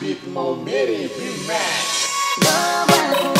Beat Malmeri Remix. mad.